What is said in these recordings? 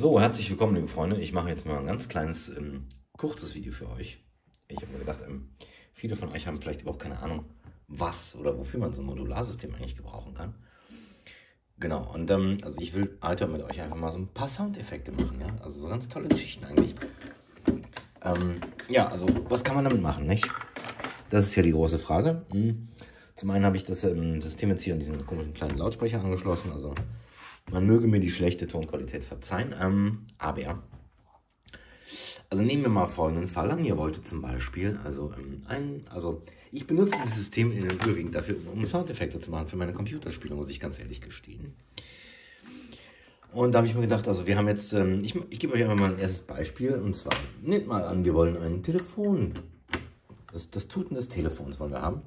So, herzlich willkommen, liebe Freunde. Ich mache jetzt mal ein ganz kleines, ähm, kurzes Video für euch. Ich habe mir gedacht, ähm, viele von euch haben vielleicht überhaupt keine Ahnung, was oder wofür man so ein Modularsystem eigentlich gebrauchen kann. Genau, und ähm, also ich will heute mit euch einfach mal so ein paar Soundeffekte machen, ja. Also so ganz tolle Geschichten eigentlich. Ähm, ja, also was kann man damit machen, nicht? Das ist ja die große Frage. Hm. Zum einen habe ich das ähm, System jetzt hier an diesen komischen kleinen Lautsprecher angeschlossen. Also man möge mir die schlechte Tonqualität verzeihen. Ähm, aber, also nehmen wir mal folgenden Fall an. Ihr wolltet zum Beispiel, also ähm, ein, also ich benutze dieses System in den überwiegend dafür, um Soundeffekte zu machen für meine Computerspiele, muss ich ganz ehrlich gestehen. Und da habe ich mir gedacht, also wir haben jetzt, ähm, ich, ich gebe euch einfach mal ein erstes Beispiel. Und zwar, nehmt mal an, wir wollen ein Telefon. Das, das Tuten des Telefons wollen wir haben.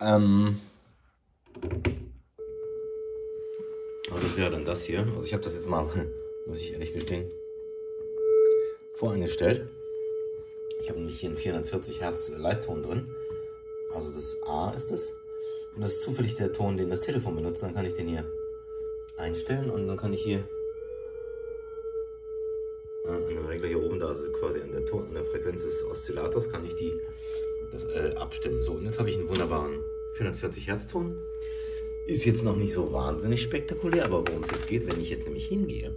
Ähm, also das wäre dann das hier. Also ich habe das jetzt mal, muss ich ehrlich gestehen, voreingestellt. Ich habe nämlich hier einen 440 Hertz Leitton drin. Also das A ist es. Und das ist zufällig der Ton, den das Telefon benutzt. Dann kann ich den hier einstellen und dann kann ich hier äh, an dem Regler hier oben, da also quasi an der, Ton, an der Frequenz des Oszillators, kann ich die das äh, abstimmen. So, und jetzt habe ich einen wunderbaren 440 Hertz Ton. Ist jetzt noch nicht so wahnsinnig spektakulär, aber worum es jetzt geht, wenn ich jetzt nämlich hingehe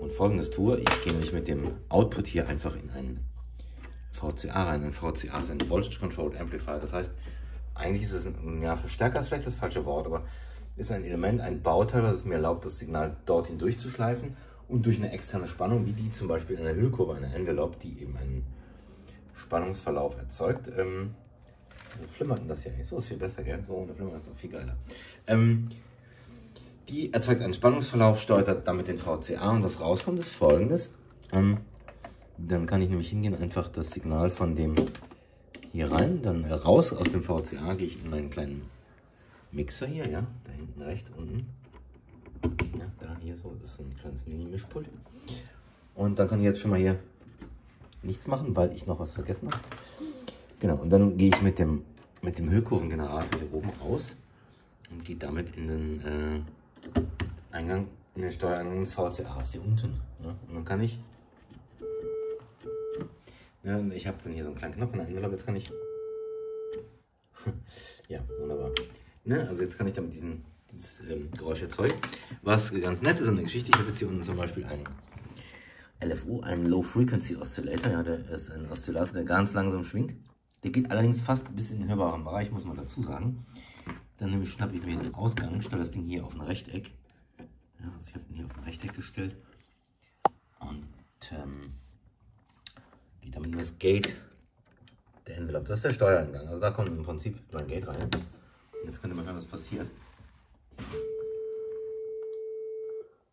und folgendes tue, ich gehe nämlich mit dem Output hier einfach in einen VCA rein. Ein VCA ist ein Voltage Controlled Amplifier. Das heißt, eigentlich ist es ein ja, Verstärker ist vielleicht das falsche Wort, aber ist ein Element, ein Bauteil, was es mir erlaubt, das Signal dorthin durchzuschleifen und durch eine externe Spannung, wie die zum Beispiel in einer Hüllkurve, einer Envelope, die eben einen Spannungsverlauf erzeugt. Ähm, so flimmert das ja nicht. So ist viel besser, gell? So ohne Flimmern ist noch viel geiler. Ähm, die erzeugt einen Spannungsverlauf, steuert damit den VCA und was rauskommt ist folgendes. Ähm, dann kann ich nämlich hingehen, einfach das Signal von dem hier rein, dann raus aus dem VCA gehe ich in meinen kleinen Mixer hier, ja, da hinten rechts unten. Ja, da hier so, das ist ein kleines Mini-Mischpult. Und dann kann ich jetzt schon mal hier nichts machen, weil ich noch was vergessen habe. Genau, und dann gehe ich mit dem, mit dem Hüllkurvengenerator hier oben aus und gehe damit in den äh, Eingang, in den Steuereingang des VCAs hier unten. Ja? Und dann kann ich, ja, ich habe dann hier so einen kleinen Knopf in der Envelope, jetzt kann ich, ja, wunderbar. Ne? Also jetzt kann ich damit diesen, dieses ähm, Geräusch erzeugen. Was ganz nett ist an der Geschichte, ich habe jetzt hier unten zum Beispiel einen LFO, einen Low Frequency Oscillator, ja, der ist ein Oszillator, der ganz langsam schwingt. Der geht allerdings fast bis in den hörbaren Bereich, muss man dazu sagen. Dann nämlich schnappe ich mir den Ausgang, stelle das Ding hier auf ein Rechteck. Ja, also ich habe den hier auf ein Rechteck gestellt. Und ähm, geht damit in das Gate der Envelope. Das ist der Steuereingang. Also da kommt im Prinzip mein Gate rein. Und jetzt könnte man hören, was passiert.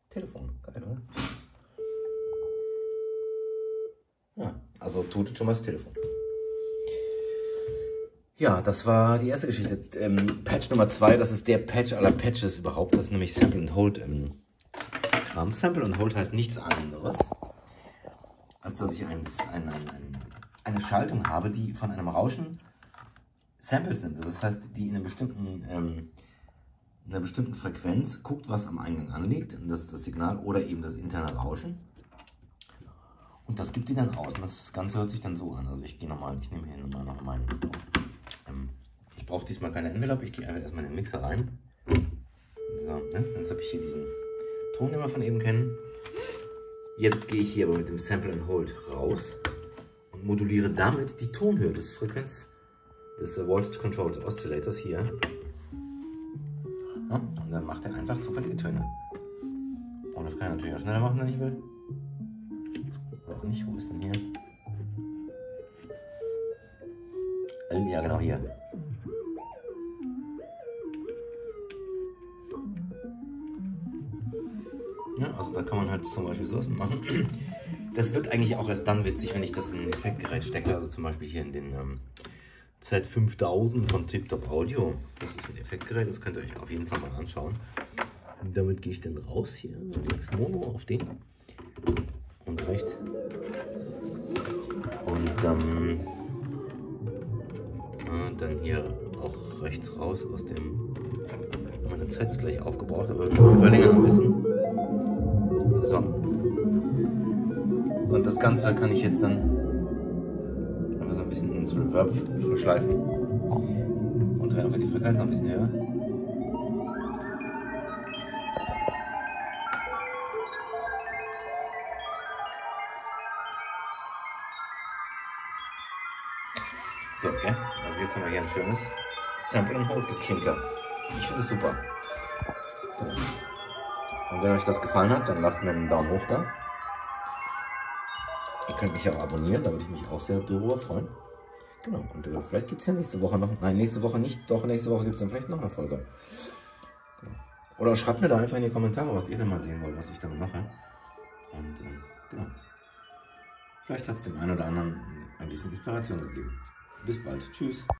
Telefon, geil, oder? Ja, also tutet schon mal das Telefon. Ja, das war die erste Geschichte. Ähm, Patch Nummer 2, das ist der Patch aller Patches überhaupt. Das ist nämlich Sample and Hold ähm, Kram. Sample and Hold heißt nichts anderes, als dass ich eins, ein, ein, ein, eine Schaltung habe, die von einem Rauschen Samples nimmt. Das heißt, die in einer bestimmten, ähm, in einer bestimmten Frequenz guckt, was am Eingang anliegt. Und das ist das Signal oder eben das interne Rauschen. Und das gibt die dann aus. Und das Ganze hört sich dann so an. Also ich gehe nochmal, ich nehme hier nochmal noch meinen ich brauche diesmal keine Envelope, ich gehe einfach erstmal in den Mixer rein. So, ne? Jetzt habe ich hier diesen Ton, den wir von eben kennen. Jetzt gehe ich hier aber mit dem Sample and Hold raus und moduliere damit die Tonhöhe des Frequenz des Voltage Controlled Oscillators hier. Ja, und dann macht er einfach zufällige Töne. Und das kann ich natürlich auch schneller machen, wenn ich will. Oder auch nicht. Wo ist denn hier? Ja, genau hier. Ja, also da kann man halt zum Beispiel sowas machen. Das wird eigentlich auch erst dann witzig, wenn ich das in ein Effektgerät stecke. Also zum Beispiel hier in den ähm, Z5000 von TipTop Audio. Das ist ein Effektgerät, das könnt ihr euch auf jeden Fall mal anschauen. Damit gehe ich dann raus hier, links Mono auf den und rechts. Und ähm, dann hier auch rechts raus aus dem. Meine Zeit ist gleich aufgebraucht, aber wir verlängern ein bisschen. So. so. Und das Ganze kann ich jetzt dann einfach so ein bisschen ins Reverb verschleifen. Und drehe einfach die Frequenz noch ein bisschen höher. So, okay. Also jetzt haben wir hier ein schönes Sample and Hold Geklinker. Ich finde es super. Und wenn euch das gefallen hat, dann lasst mir einen Daumen hoch da. Ihr könnt mich auch abonnieren, da würde ich mich auch sehr darüber freuen. Genau, und äh, vielleicht gibt es ja nächste Woche noch, nein, nächste Woche nicht, doch nächste Woche gibt es dann vielleicht noch eine Folge. Genau. Oder schreibt mir da einfach in die Kommentare, was ihr denn mal sehen wollt, was ich dann mache. Und äh, genau. Vielleicht hat es dem einen oder anderen ein bisschen Inspiration gegeben. Bis bald. Tschüss.